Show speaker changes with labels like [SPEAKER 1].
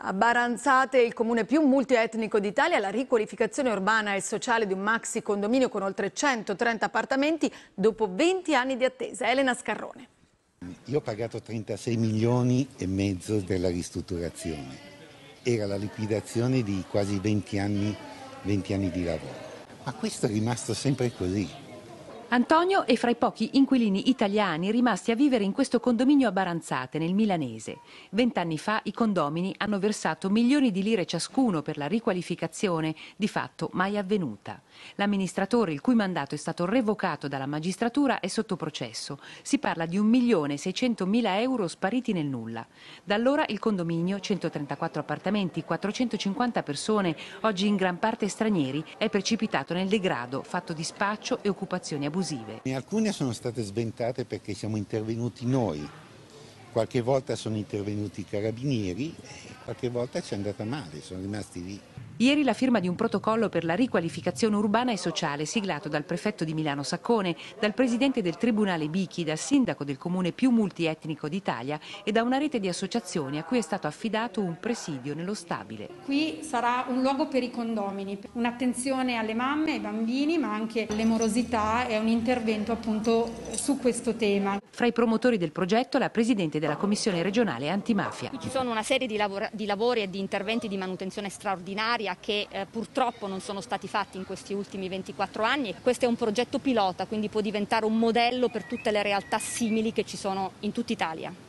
[SPEAKER 1] A Baranzate, il comune più multietnico d'Italia, la riqualificazione urbana e sociale di un maxi condominio con oltre 130 appartamenti dopo 20 anni di attesa. Elena Scarrone.
[SPEAKER 2] Io ho pagato 36 milioni e mezzo della ristrutturazione. Era la liquidazione di quasi 20 anni, 20 anni di lavoro. Ma questo è rimasto sempre così.
[SPEAKER 3] Antonio è fra i pochi inquilini italiani rimasti a vivere in questo condominio a Baranzate, nel milanese. Vent'anni fa i condomini hanno versato milioni di lire ciascuno per la riqualificazione, di fatto mai avvenuta. L'amministratore, il cui mandato è stato revocato dalla magistratura, è sotto processo. Si parla di 1.600.000 euro spariti nel nulla. Da allora il condominio, 134 appartamenti, 450 persone, oggi in gran parte stranieri, è precipitato nel degrado, fatto di spaccio e occupazioni abusive abusive.
[SPEAKER 2] Alcune sono state sventate perché siamo intervenuti noi, qualche volta sono intervenuti i carabinieri e qualche volta ci è andata male, sono rimasti lì.
[SPEAKER 3] Ieri la firma di un protocollo per la riqualificazione urbana e sociale siglato dal prefetto di Milano Saccone, dal presidente del Tribunale Bichi, dal sindaco del comune più multietnico d'Italia e da una rete di associazioni a cui è stato affidato un presidio nello stabile.
[SPEAKER 4] Qui sarà un luogo per i condomini, un'attenzione alle mamme, ai bambini, ma anche alle morosità e un intervento appunto su questo tema.
[SPEAKER 3] Fra i promotori del progetto la presidente della commissione regionale antimafia.
[SPEAKER 5] Qui ci sono una serie di, lavora, di lavori e di interventi di manutenzione straordinaria storia che eh, purtroppo non sono stati fatti in questi ultimi 24 anni. Questo è un progetto pilota, quindi può diventare un modello per tutte le realtà simili che ci sono in tutta Italia.